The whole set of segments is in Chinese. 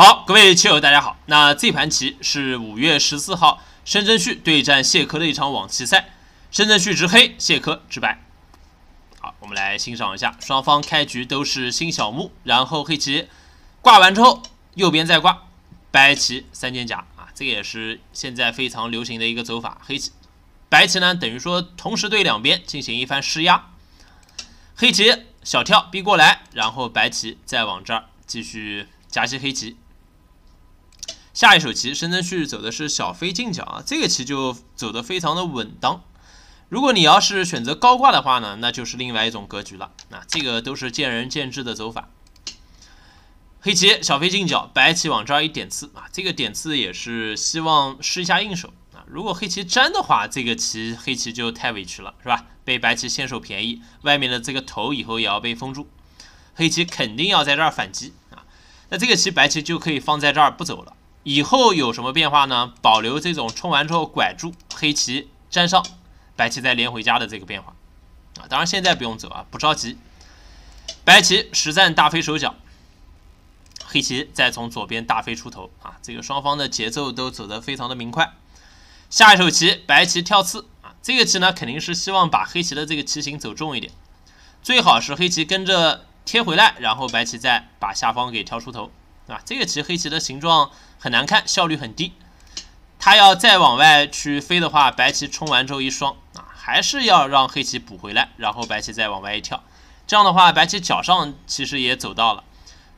好，各位棋友，大家好。那这盘棋是五月十四号，申真旭对战谢科的一场网棋赛，申真旭执黑，谢科执白。好，我们来欣赏一下，双方开局都是新小目，然后黑棋挂完之后，右边再挂，白棋三间夹啊，这个也是现在非常流行的一个走法。黑棋、白棋呢，等于说同时对两边进行一番施压，黑棋小跳逼过来，然后白棋再往这儿继续夹击黑棋。下一手棋，申真旭走的是小飞进角啊，这个棋就走的非常的稳当。如果你要是选择高挂的话呢，那就是另外一种格局了。那这个都是见仁见智的走法。黑棋小飞进角，白棋往这儿一点刺啊，这个点刺也是希望施一下应手啊。如果黑棋粘的话，这个棋黑棋就太委屈了，是吧？被白棋先手便宜，外面的这个头以后也要被封住，黑棋肯定要在这儿反击啊。那这个棋白棋就可以放在这儿不走了。以后有什么变化呢？保留这种冲完之后拐住黑棋粘上，白棋再连回家的这个变化啊。当然现在不用走啊，不着急。白棋实战大飞手脚，黑棋再从左边大飞出头啊。这个双方的节奏都走得非常的明快。下一手棋，白棋跳刺啊，这个棋呢肯定是希望把黑棋的这个棋形走重一点，最好是黑棋跟着贴回来，然后白棋再把下方给挑出头。啊，这个棋黑棋的形状很难看，效率很低。他要再往外去飞的话，白棋冲完之后一双啊，还是要让黑棋补回来，然后白棋再往外一跳。这样的话，白棋角上其实也走到了，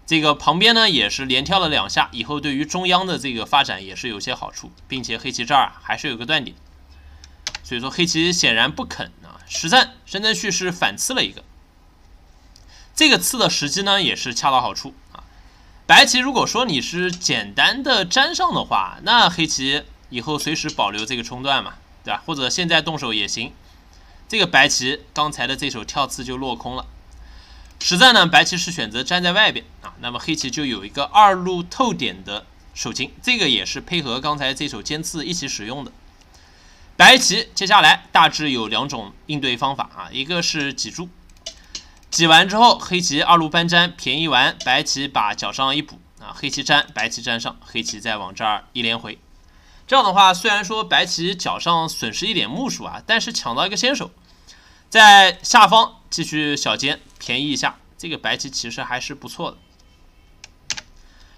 这个旁边呢也是连跳了两下，以后对于中央的这个发展也是有些好处，并且黑棋这儿还是有个断点。所以说黑棋显然不肯啊，实战申真旭是反刺了一个，这个刺的时机呢也是恰到好处。白棋如果说你是简单的粘上的话，那黑棋以后随时保留这个冲段嘛，对吧？或者现在动手也行。这个白棋刚才的这手跳刺就落空了。实战呢，白棋是选择粘在外边啊，那么黑棋就有一个二路透点的手筋，这个也是配合刚才这手尖刺一起使用的。白棋接下来大致有两种应对方法啊，一个是挤住。挤完之后，黑棋二路搬粘便宜完，白棋把角上一补啊，黑棋粘，白棋粘上，黑棋再往这儿一连回。这样的话，虽然说白棋角上损失一点目数啊，但是抢到一个先手，在下方继续小尖便宜一下，这个白棋其实还是不错的。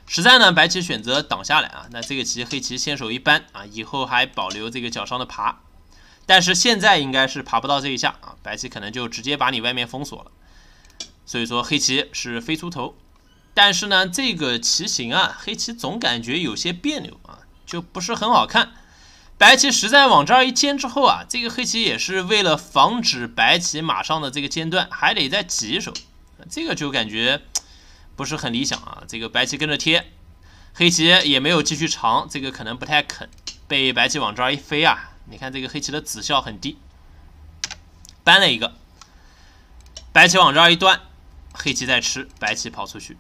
实战呢，白棋选择挡下来啊，那这个棋黑棋先手一扳啊，以后还保留这个角上的爬，但是现在应该是爬不到这一下啊，白棋可能就直接把你外面封锁了。所以说黑棋是飞出头，但是呢，这个棋形啊，黑棋总感觉有些别扭啊，就不是很好看。白棋实在往这儿一尖之后啊，这个黑棋也是为了防止白棋马上的这个间断，还得再挤一手，这个就感觉不是很理想啊。这个白棋跟着贴，黑棋也没有继续长，这个可能不太肯。被白棋往这儿一飞啊，你看这个黑棋的子效很低，搬了一个，白棋往这儿一端。黑棋在吃，白棋跑出去，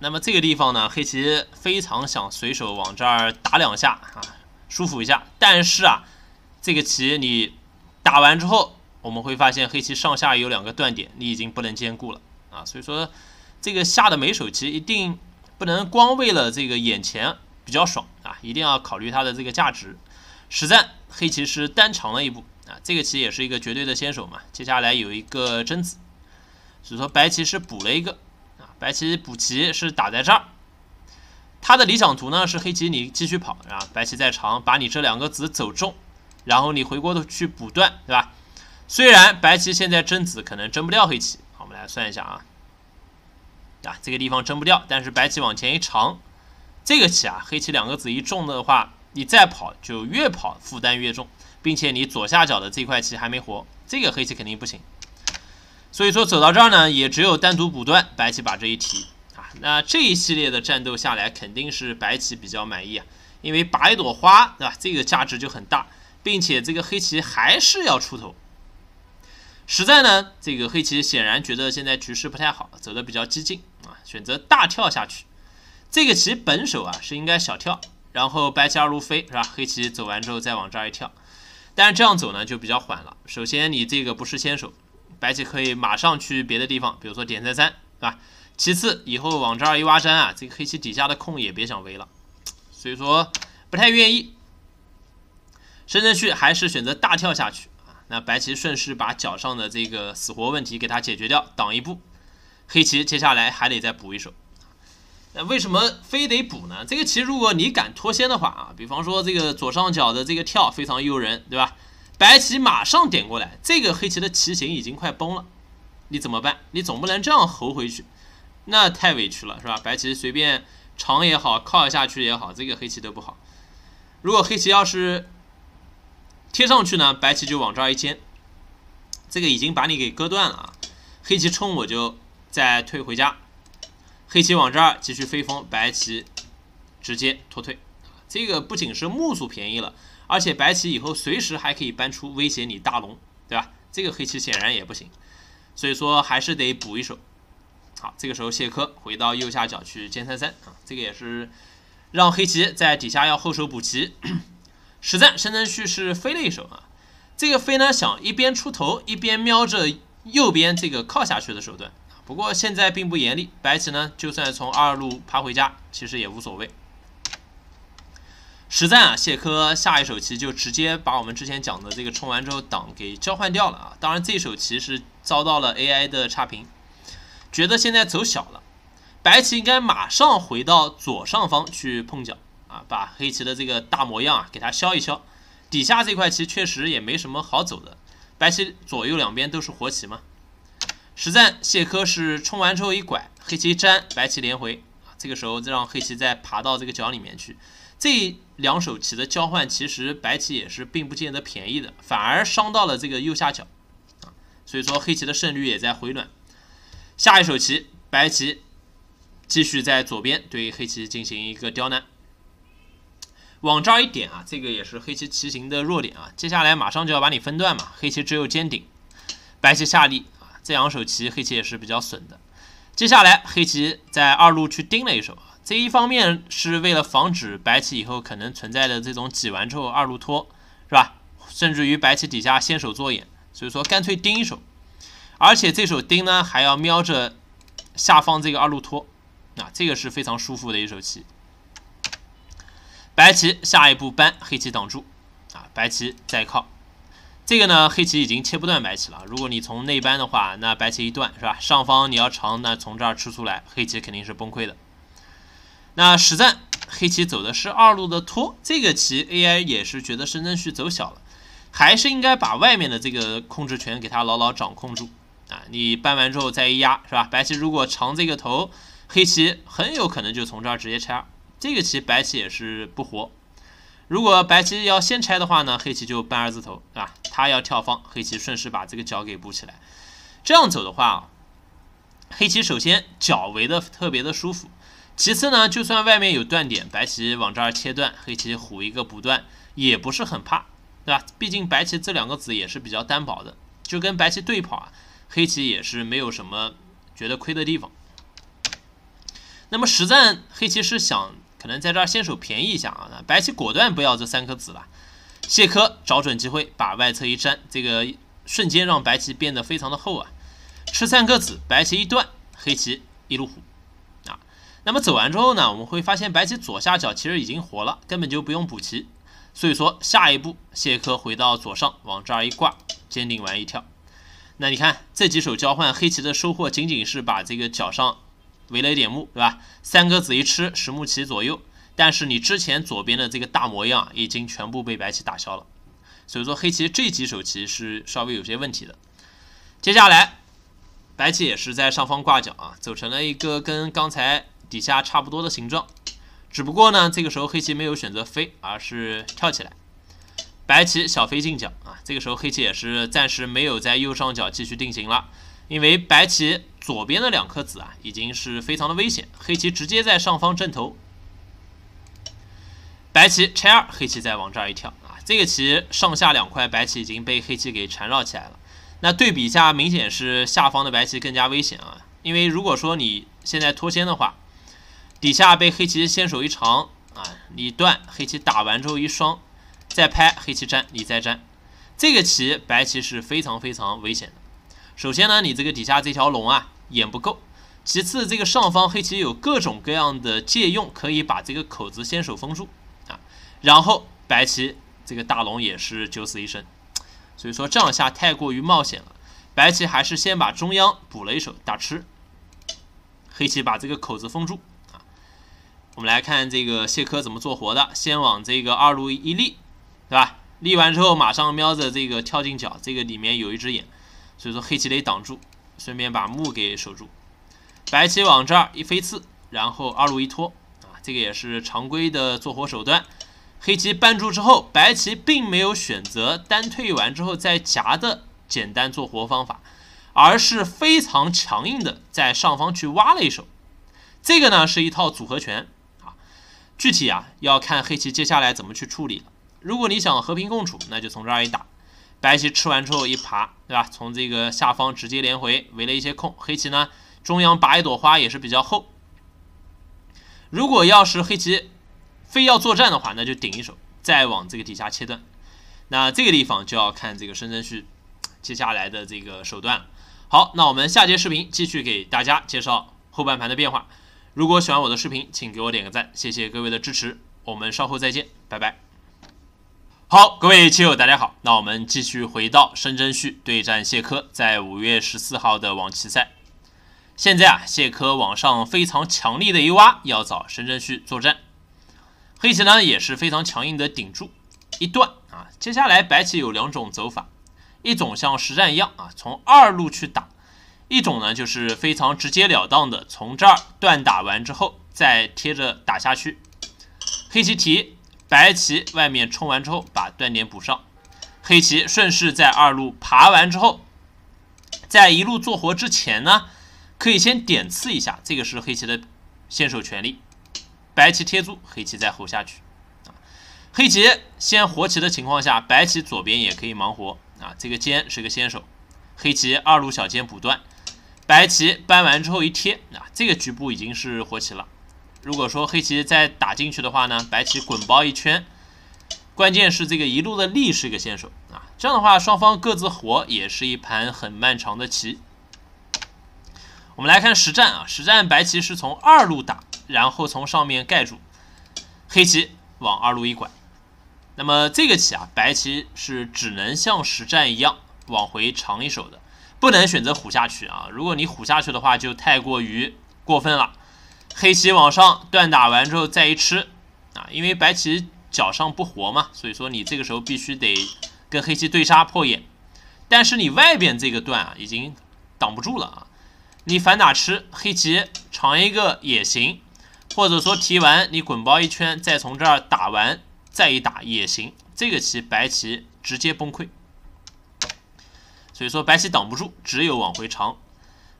那么这个地方呢，黑棋非常想随手往这儿打两下啊，舒服一下。但是啊，这个棋你打完之后，我们会发现黑棋上下有两个断点，你已经不能兼顾了啊。所以说，这个下的每手棋一定不能光为了这个眼前比较爽啊，一定要考虑它的这个价值。实战黑棋是单长了一步啊，这个棋也是一个绝对的先手嘛。接下来有一个贞子。所以说白棋是补了一个啊，白棋补棋是打在这儿，它的理想图呢是黑棋你继续跑啊，白棋在长，把你这两个子走中，然后你回过头去补断，对吧？虽然白棋现在争子可能争不掉黑棋，好，我们来算一下啊，啊这个地方争不掉，但是白棋往前一长，这个棋啊，黑棋两个子一中的话，你再跑就越跑负担越重，并且你左下角的这块棋还没活，这个黑棋肯定不行。所以说走到这儿呢，也只有单独补断，白棋把这一提啊，那这一系列的战斗下来，肯定是白棋比较满意啊，因为拔一朵花，对吧？这个价值就很大，并且这个黑棋还是要出头。实在呢，这个黑棋显然觉得现在局势不太好，走的比较激进啊，选择大跳下去。这个棋本手啊是应该小跳，然后白棋二路飞，是吧？黑棋走完之后再往这儿一跳，但是这样走呢就比较缓了。首先你这个不是先手。白棋可以马上去别的地方，比如说点三三，是吧？其次，以后往这儿一挖粘啊，这个黑棋底下的空也别想围了，所以说不太愿意。申真谞还是选择大跳下去啊，那白棋顺势把脚上的这个死活问题给它解决掉，挡一步。黑棋接下来还得再补一手。那为什么非得补呢？这个棋如果你敢脱先的话啊，比方说这个左上角的这个跳非常诱人，对吧？白棋马上点过来，这个黑棋的棋形已经快崩了，你怎么办？你总不能这样侯回去。那太委屈了，是吧？白棋随便长也好，靠下去也好，这个黑棋都不好。如果黑棋要是贴上去呢，白棋就往这儿一尖，这个已经把你给割断了啊。黑棋冲我就再退回家，黑棋往这儿继续飞风，白棋直接脱退。这个不仅是目数便宜了，而且白棋以后随时还可以搬出威胁你大龙，对吧？这个黑棋显然也不行，所以说还是得补一手。好，这个时候谢科回到右下角去尖三三啊，这个也是让黑棋在底下要后手补棋。实战申真谞是飞了一手啊，这个飞呢想一边出头一边瞄着右边这个靠下去的手段，不过现在并不严厉，白棋呢就算从二路爬回家其实也无所谓。实战啊，谢科下一手棋就直接把我们之前讲的这个冲完之后挡给交换掉了啊，当然这一手棋是遭到了 AI 的差评。觉得现在走小了，白棋应该马上回到左上方去碰角啊，把黑棋的这个大模样啊给它消一消。底下这块棋确实也没什么好走的，白棋左右两边都是活棋嘛。实战谢科是冲完之后一拐，黑棋粘，白棋连回啊，这个时候再让黑棋再爬到这个角里面去。这两手棋的交换，其实白棋也是并不见得便宜的，反而伤到了这个右下角啊，所以说黑棋的胜率也在回暖。下一手棋，白棋继续在左边对黑棋进行一个刁难，往这儿一点啊，这个也是黑棋棋形的弱点啊。接下来马上就要把你分段嘛，黑棋只有尖顶，白棋下力啊，这两手棋黑棋也是比较损的。接下来黑棋在二路去盯了一手，这一方面是为了防止白棋以后可能存在的这种挤完之后二路拖，是吧？甚至于白棋底下先手做眼，所以说干脆盯一手。而且这手盯呢，还要瞄着下方这个二路拖，啊，这个是非常舒服的一手棋。白棋下一步搬，黑棋挡住，啊，白棋再靠，这个呢，黑棋已经切不断白棋了。如果你从内搬的话，那白棋一断是吧？上方你要长，那从这儿吃出来，黑棋肯定是崩溃的。那实战黑棋走的是二路的拖，这个棋 AI 也是觉得申真谞走小了，还是应该把外面的这个控制权给他牢牢掌控住。啊，你搬完之后再一压，是吧？白棋如果长这个头，黑棋很有可能就从这儿直接拆。这个棋白棋也是不活。如果白棋要先拆的话呢，黑棋就搬二字头，对吧？他要跳方，黑棋顺势把这个角给补起来。这样走的话，黑棋首先角围的特别的舒服，其次呢，就算外面有断点，白棋往这儿切断，黑棋虎一个补断也不是很怕，对吧？毕竟白棋这两个子也是比较单薄的，就跟白棋对跑啊。黑棋也是没有什么觉得亏的地方。那么实战黑棋是想可能在这儿先手便宜一下啊，白棋果断不要这三颗子了。谢科找准机会把外侧一粘，这个瞬间让白棋变得非常的厚啊。吃三颗子，白棋一断，黑棋一路虎。那么走完之后呢，我们会发现白棋左下角其实已经活了，根本就不用补棋。所以说下一步谢科回到左上，往这儿一挂，坚定完一跳。那你看这几手交换，黑棋的收获仅仅是把这个角上围了一点木，对吧？三个子一吃，十木棋左右。但是你之前左边的这个大模样已经全部被白棋打消了，所以说黑棋这几手棋是稍微有些问题的。接下来白棋也是在上方挂角啊，走成了一个跟刚才底下差不多的形状，只不过呢，这个时候黑棋没有选择飞，而是跳起来。白棋小飞进角啊，这个时候黑棋也是暂时没有在右上角继续定型了，因为白棋左边的两颗子啊已经是非常的危险，黑棋直接在上方正头，白棋拆二，黑棋再往这儿一跳啊，这个棋上下两块白棋已经被黑棋给缠绕起来了，那对比一下，明显是下方的白棋更加危险啊，因为如果说你现在脱先的话，底下被黑棋先手一长啊，你断黑棋打完之后一双。再拍黑棋粘，你再粘，这个棋白棋是非常非常危险的。首先呢，你这个底下这条龙啊眼不够，其次，这个上方黑棋有各种各样的借用，可以把这个口子先手封住啊。然后白棋这个大龙也是九死一生，所以说这样下太过于冒险了。白棋还是先把中央补了一手大吃，黑棋把这个口子封住。我们来看这个谢科怎么做活的，先往这个二路一立，对吧？立完之后马上瞄着这个跳进角，这个里面有一只眼，所以说黑棋得挡住，顺便把木给守住。白棋往这儿一飞刺，然后二路一拖啊，这个也是常规的做活手段。黑棋绊住之后，白棋并没有选择单退完之后再夹的简单做活方法，而是非常强硬的在上方去挖了一手。这个呢是一套组合拳，具体啊要看黑棋接下来怎么去处理了。如果你想和平共处，那就从这儿一打，白棋吃完之后一爬，对吧？从这个下方直接连回，围了一些空。黑棋呢中央拔一朵花也是比较厚。如果要是黑棋，非要作战的话，那就顶一手，再往这个底下切断。那这个地方就要看这个申真谞接下来的这个手段了。好，那我们下节视频继续给大家介绍后半盘的变化。如果喜欢我的视频，请给我点个赞，谢谢各位的支持。我们稍后再见，拜拜。好，各位棋友，大家好。那我们继续回到申真谞对战谢科在五月十四号的网棋赛。现在啊，谢科往上非常强力的一挖，要找申真谞作战。黑棋呢也是非常强硬的顶住一段啊，接下来白棋有两种走法，一种像实战一样啊，从二路去打；一种呢就是非常直截了当的从这儿断打完之后再贴着打下去。黑棋提，白棋外面冲完之后把断点补上，黑棋顺势在二路爬完之后，在一路做活之前呢，可以先点刺一下，这个是黑棋的先手权利。白棋贴住，黑棋再活下去啊。黑棋先活棋的情况下，白棋左边也可以忙活啊。这个尖是个先手，黑棋二路小尖补断，白棋搬完之后一贴啊，这个局部已经是活棋了。如果说黑棋再打进去的话呢，白棋滚包一圈，关键是这个一路的立是一个先手啊。这样的话，双方各自活也是一盘很漫长的棋。我们来看实战啊，实战白棋是从二路打。然后从上面盖住，黑棋往二路一拐，那么这个棋啊，白棋是只能像实战一样往回长一手的，不能选择虎下去啊。如果你虎下去的话，就太过于过分了。黑棋往上断打完之后再一吃啊，因为白棋脚上不活嘛，所以说你这个时候必须得跟黑棋对杀破眼。但是你外边这个断啊，已经挡不住了啊，你反打吃，黑棋长一个也行。或者说提完你滚包一圈，再从这儿打完再一打也行。这个棋白棋直接崩溃，所以说白棋挡不住，只有往回长。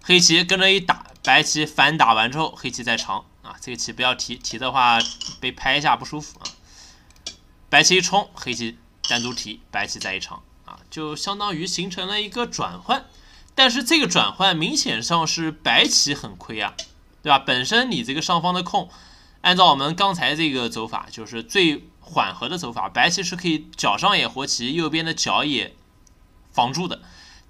黑棋跟着一打，白棋反打完之后，黑棋再长啊。这个棋不要提，提的话被拍一下不舒服啊。白棋一冲，黑棋单独提，白棋再一长啊，就相当于形成了一个转换。但是这个转换明显上是白棋很亏啊。对吧？本身你这个上方的空，按照我们刚才这个走法，就是最缓和的走法，白棋是可以脚上也活棋，右边的角也防住的。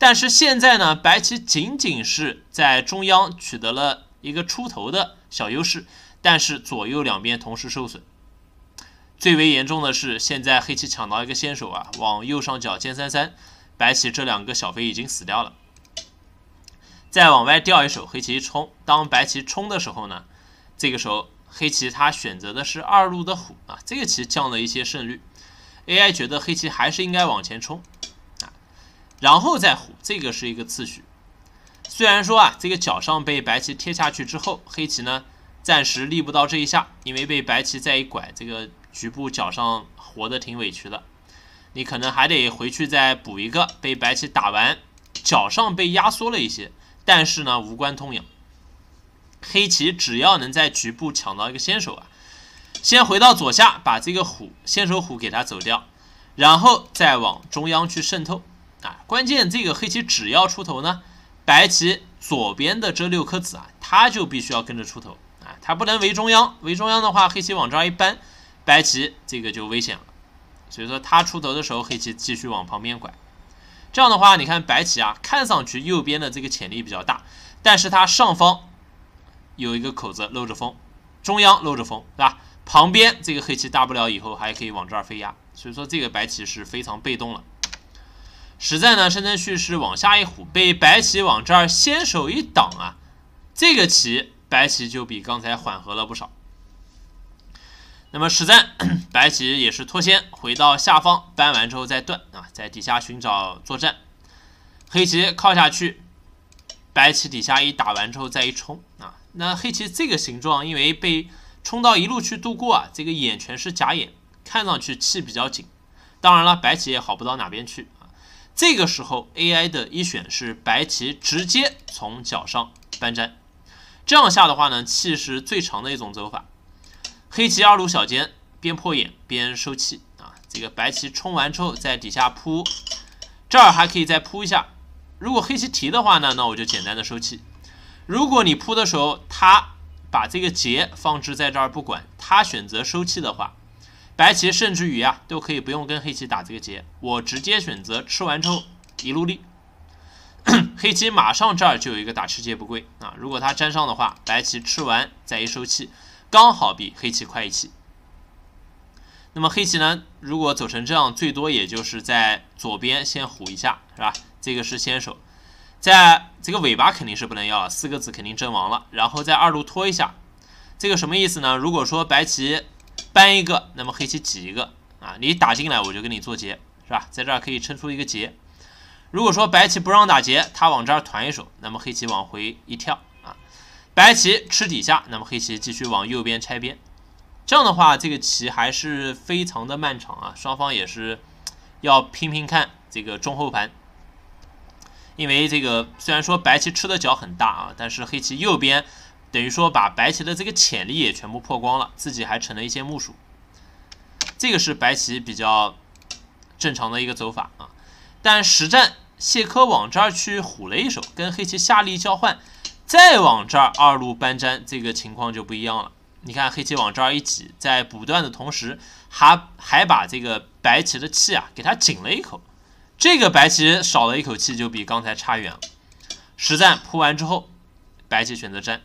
但是现在呢，白棋仅仅是在中央取得了一个出头的小优势，但是左右两边同时受损。最为严重的是，现在黑棋抢到一个先手啊，往右上角尖三三，白棋这两个小飞已经死掉了。再往外掉一手，黑棋一冲。当白棋冲的时候呢，这个时候黑棋他选择的是二路的虎啊，这个棋降了一些胜率。AI 觉得黑棋还是应该往前冲，然后再虎，这个是一个次序。虽然说啊，这个角上被白棋贴下去之后，黑棋呢暂时立不到这一下，因为被白棋再一拐，这个局部角上活的挺委屈的。你可能还得回去再补一个，被白棋打完，角上被压缩了一些。但是呢，无关痛痒。黑棋只要能在局部抢到一个先手啊，先回到左下，把这个虎先手虎给它走掉，然后再往中央去渗透啊。关键这个黑棋只要出头呢，白棋左边的这六颗子啊，它就必须要跟着出头啊，它不能围中央。围中央的话，黑棋往这儿一搬，白棋这个就危险了。所以说，它出头的时候，黑棋继续往旁边拐。这样的话，你看白棋啊，看上去右边的这个潜力比较大，但是它上方有一个口子漏着风，中央漏着风，对吧？旁边这个黑棋大不了以后还可以往这儿飞压，所以说这个白棋是非常被动了。实战呢，申真谞是往下一虎，被白棋往这儿先手一挡啊，这个棋白棋就比刚才缓和了不少。那么实战，白棋也是脱先回到下方搬完之后再断啊，在底下寻找作战。黑棋靠下去，白棋底下一打完之后再一冲啊，那黑棋这个形状因为被冲到一路去度过啊，这个眼全是假眼，看上去气比较紧。当然了，白棋也好不到哪边去。这个时候 AI 的一选是白棋直接从角上搬粘，这样下的话呢，气是最长的一种走法。黑棋二路小尖，边破眼边收气啊！这个白棋冲完之后，在底下铺，这儿还可以再铺一下。如果黑棋提的话呢，那我就简单的收气。如果你铺的时候，他把这个劫放置在这儿不管，他选择收气的话，白棋甚至于啊，都可以不用跟黑棋打这个劫，我直接选择吃完之后一路立，黑棋马上这儿就有一个打吃劫不归啊！如果他粘上的话，白棋吃完再一收气。刚好比黑棋快一气。那么黑棋呢？如果走成这样，最多也就是在左边先虎一下，是吧？这个是先手，在这个尾巴肯定是不能要了，四个子肯定阵亡了。然后在二路拖一下，这个什么意思呢？如果说白棋搬一个，那么黑棋挤一个啊，你打进来我就跟你做劫，是吧？在这儿可以撑出一个劫。如果说白棋不让打劫，他往这儿团一手，那么黑棋往回一跳啊。白棋吃底下，那么黑棋继续往右边拆边，这样的话，这个棋还是非常的漫长啊。双方也是要拼拼看这个中后盘，因为这个虽然说白棋吃的角很大啊，但是黑棋右边等于说把白棋的这个潜力也全部破光了，自己还成了一些木薯。这个是白棋比较正常的一个走法啊。但实战谢科往这儿去虎了一手，跟黑棋下力交换。再往这儿二路搬粘，这个情况就不一样了。你看黑棋往这儿一挤，在补断的同时，还还把这个白棋的气啊给它紧了一口。这个白棋少了一口气，就比刚才差远了。实战铺完之后，白棋选择粘，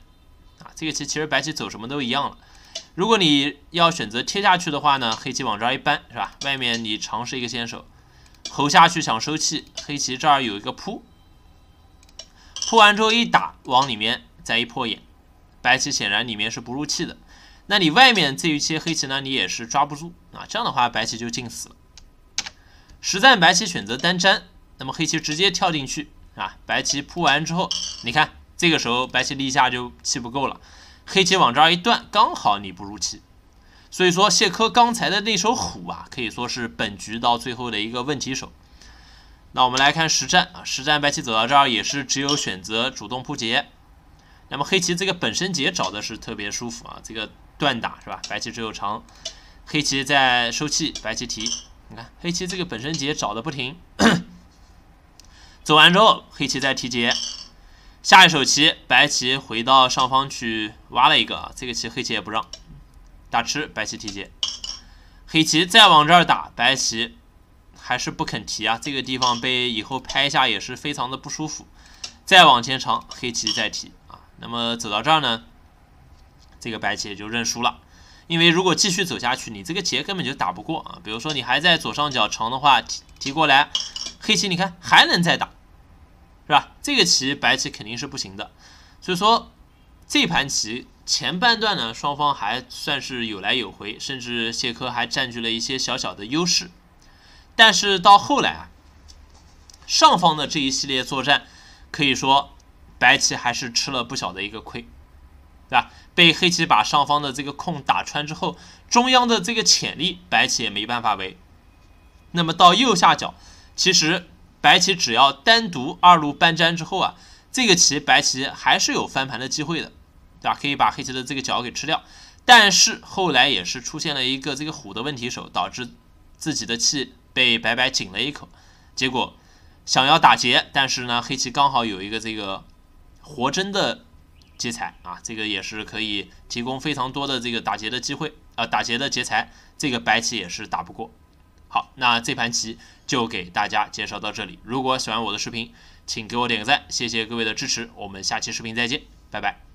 这个棋其实白棋走什么都一样了。如果你要选择贴下去的话呢，黑棋往这儿一搬，是吧？外面你尝试一个先手，侯下去想收气，黑棋这儿有一个扑，扑完之后一打，往里面再一破眼，白棋显然里面是不入气的。那你外面这一些黑棋呢，你也是抓不住啊。这样的话，白棋就进死了。实战白棋选择单粘，那么黑棋直接跳进去啊。白棋扑完之后，你看这个时候白棋立下就气不够了，黑棋往这儿一断，刚好你不入气。所以说谢科刚才的那手虎啊，可以说是本局到最后的一个问题手。那我们来看实战啊，实战白棋走到这儿也是只有选择主动扑劫。那么黑棋这个本身劫找的是特别舒服啊，这个断打是吧？白棋只有长，黑棋在收气，白棋提。你看黑棋这个本身劫找的不停，走完之后黑棋再提劫，下一手棋白棋回到上方去挖了一个，这个棋黑棋也不让，打吃白棋提劫，黑棋再往这儿打白棋。还是不肯提啊，这个地方被以后拍一下也是非常的不舒服。再往前长，黑棋再提啊，那么走到这儿呢，这个白棋也就认输了。因为如果继续走下去，你这个劫根本就打不过啊。比如说你还在左上角长的话，提提过来，黑棋你看还能再打，是吧？这个棋白棋肯定是不行的。所以说这盘棋前半段呢，双方还算是有来有回，甚至谢科还占据了一些小小的优势。但是到后来啊，上方的这一系列作战，可以说白棋还是吃了不小的一个亏，对吧？被黑棋把上方的这个空打穿之后，中央的这个潜力白棋也没办法围。那么到右下角，其实白棋只要单独二路搬粘之后啊，这个棋白棋还是有翻盘的机会的，对吧？可以把黑棋的这个角给吃掉。但是后来也是出现了一个这个虎的问题手，导致自己的气。被白白紧了一口，结果想要打劫，但是呢，黑棋刚好有一个这个活针的劫材啊，这个也是可以提供非常多的这个打劫的机会啊，打劫的劫材，这个白棋也是打不过。好，那这盘棋就给大家介绍到这里。如果喜欢我的视频，请给我点个赞，谢谢各位的支持，我们下期视频再见，拜拜。